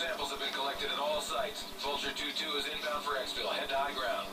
samples have been collected at all sites. Vulture 2-2 is inbound for exfil. Head to high ground.